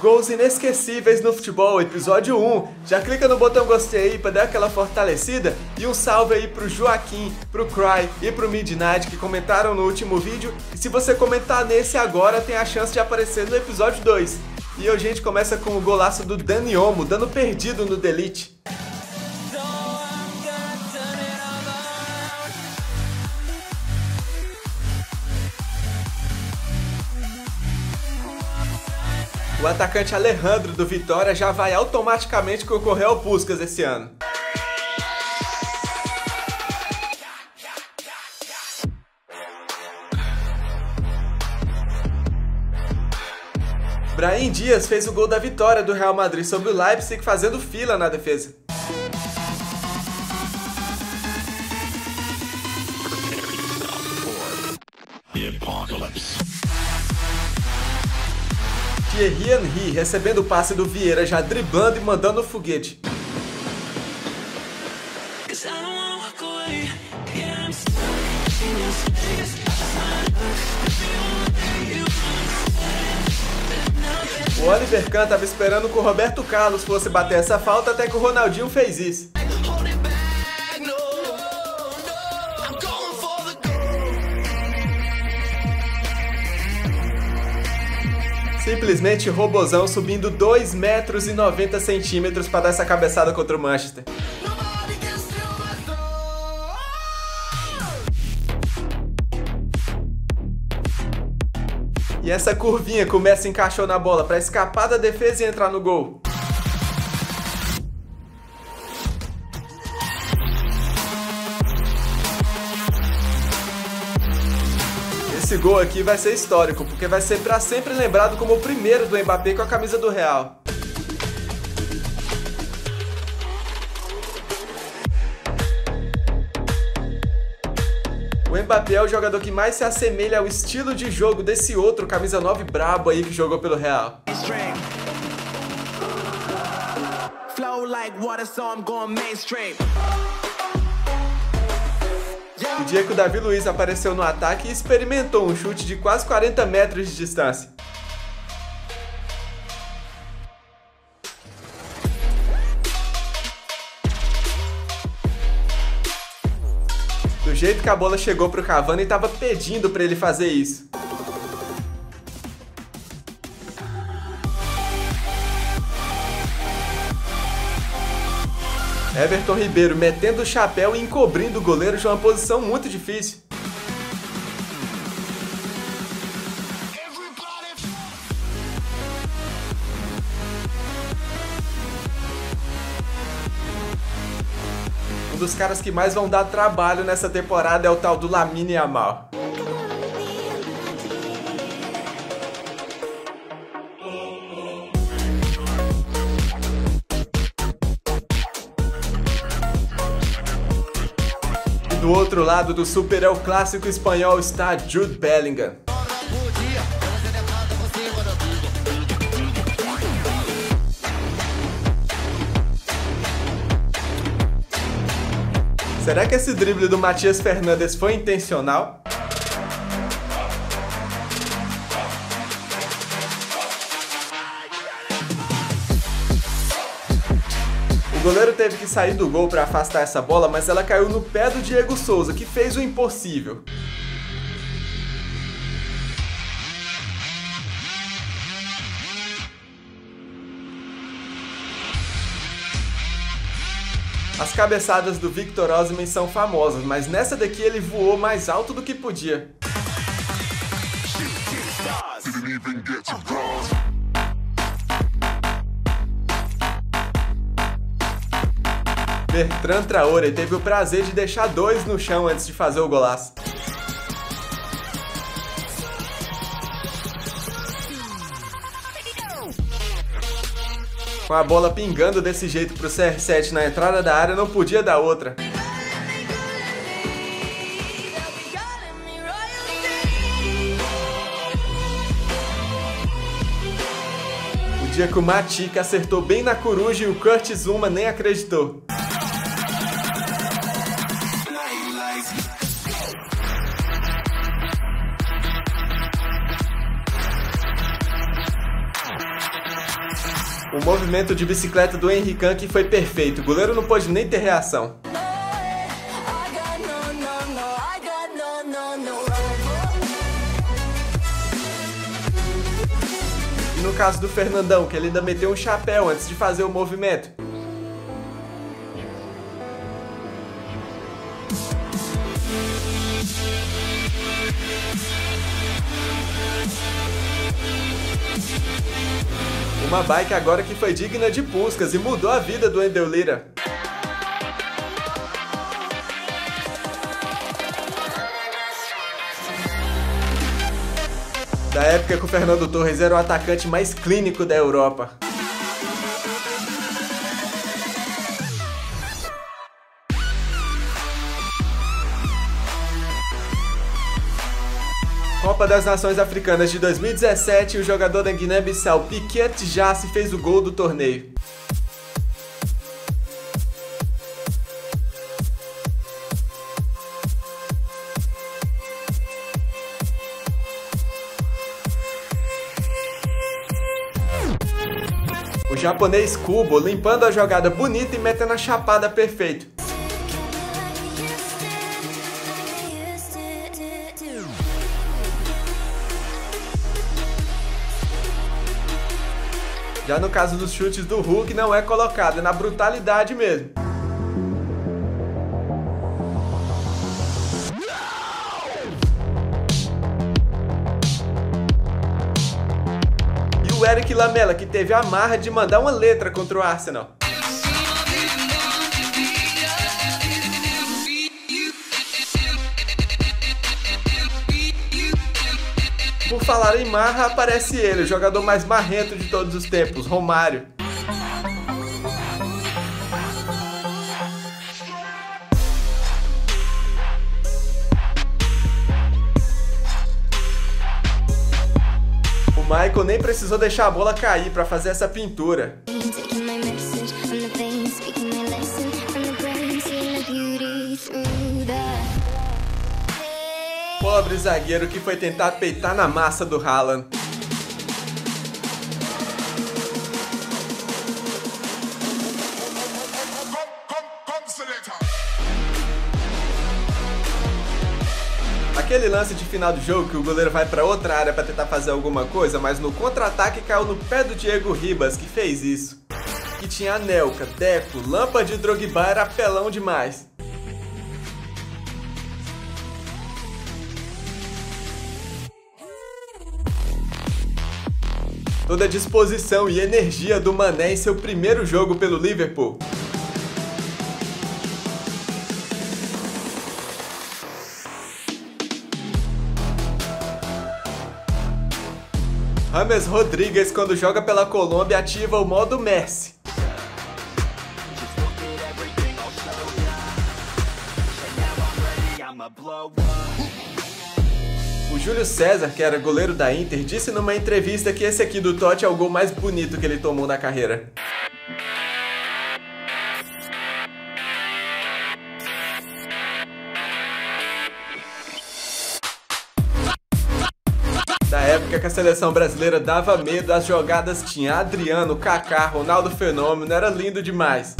Gols inesquecíveis no futebol, episódio 1. Já clica no botão gostei aí pra dar aquela fortalecida. E um salve aí pro Joaquim, pro Cry e pro Midnight que comentaram no último vídeo. E se você comentar nesse agora, tem a chance de aparecer no episódio 2. E hoje a gente começa com o golaço do Dani Olmo, dando perdido no Delete. O atacante Alejandro do Vitória já vai automaticamente concorrer ao Puskas esse ano. Brahim Dias fez o gol da vitória do Real Madrid sobre o Leipzig fazendo fila na defesa. Thierry Henry recebendo o passe do Vieira, já driblando e mandando o foguete. O Oliver Kahn estava esperando que o Roberto Carlos fosse bater essa falta até que o Ronaldinho fez isso. Simplesmente robozão subindo 2 metros e 90 centímetros para dar essa cabeçada contra o Manchester. E essa curvinha começa a encaixar na bola para escapar da defesa e entrar no gol. Esse gol aqui vai ser histórico, porque vai ser para sempre lembrado como o primeiro do Mbappé com a camisa do Real. O Mbappé é o jogador que mais se assemelha ao estilo de jogo desse outro camisa 9 brabo aí que jogou pelo Real. Flow like water, so I'm going mainstream. O dia que o Davi Luiz apareceu no ataque e experimentou um chute de quase 40 metros de distância. Do jeito que a bola chegou pro Cavani, estava pedindo para ele fazer isso. Everton Ribeiro metendo o chapéu e encobrindo o goleiro de uma posição muito difícil. Um dos caras que mais vão dar trabalho nessa temporada é o tal do Lamine Yamal. Do outro lado do super é o clássico espanhol está Jude Bellingham. Será que esse drible do Matias Fernandes foi intencional? Goleiro teve que sair do gol para afastar essa bola, mas ela caiu no pé do Diego Souza, que fez o impossível. As cabeçadas do Victor Osimhen são famosas, mas nessa daqui ele voou mais alto do que podia. Bertrand Traore teve o prazer de deixar dois no chão antes de fazer o golaço. Com a bola pingando desse jeito pro CR7 na entrada da área, não podia dar outra. O dia que o Matica acertou bem na coruja e o Kurt Zuma nem acreditou. O movimento de bicicleta do Henrique que foi perfeito, o goleiro não pôde nem ter reação. E no caso do Fernandão, que ele ainda meteu um chapéu antes de fazer o movimento. Uma bike agora que foi digna de Puscas e mudou a vida do Endel Lira. Da época que o Fernando Torres era o atacante mais clínico da Europa. Copa das Nações Africanas de 2017, o jogador da Guiné-Bissau Piquet Jassi fez o gol do torneio. O japonês Kubo limpando a jogada bonita e metendo a chapada perfeito. Já no caso dos chutes do Hulk, não é colocado, é na brutalidade mesmo. E o Eric Lamela, que teve a marra de mandar uma letra contra o Arsenal. Por falar em marra, aparece ele, o jogador mais marrento de todos os tempos, Romário. O Michael nem precisou deixar a bola cair para fazer essa pintura. Pobre zagueiro que foi tentar peitar na massa do Haaland. Aquele lance de final do jogo que o goleiro vai para outra área para tentar fazer alguma coisa, mas no contra-ataque caiu no pé do Diego Ribas, que fez isso. Que tinha Anelka, Deco, Lampa de Drogba era pelão demais. Toda a disposição e energia do Mané em seu primeiro jogo pelo Liverpool. James Rodrigues, quando joga pela Colômbia, ativa o modo Messi. Júlio César, que era goleiro da Inter, disse numa entrevista que esse aqui do Totti é o gol mais bonito que ele tomou na carreira. Da época que a seleção brasileira dava medo, as jogadas tinha Adriano, Kaká, Ronaldo Fenômeno, era lindo demais.